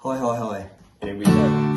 Hoi, hoi, hoi. Here we go.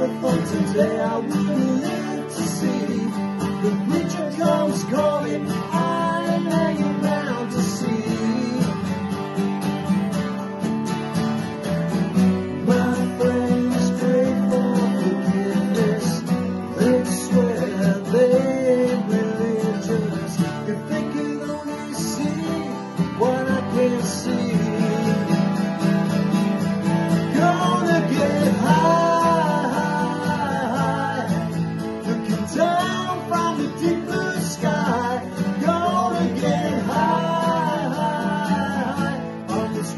Today I would live to see the preacher comes calling. I'm hanging round to see. My friends pray for forgiveness. They swear they ain't religious. If they could only see what I can't see.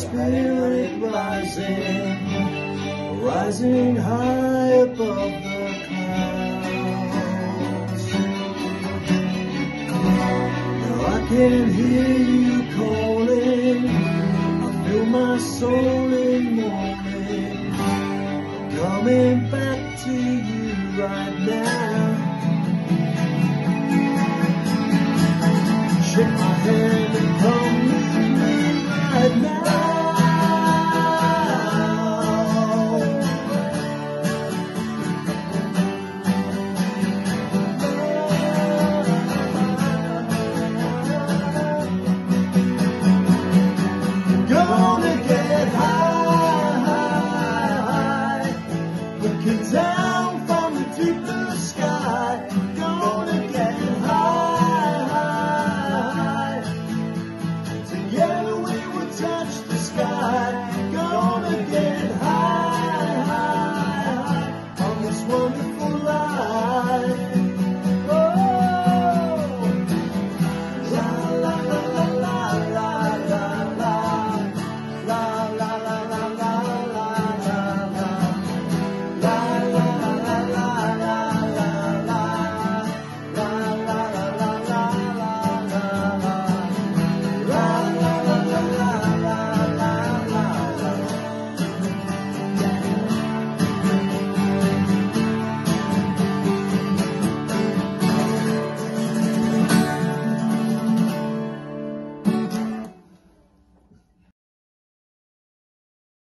Spirit rising, rising high above the clouds. Now I can hear you calling, I feel my soul in mourning, coming back to you right now. down from the deep blue sky.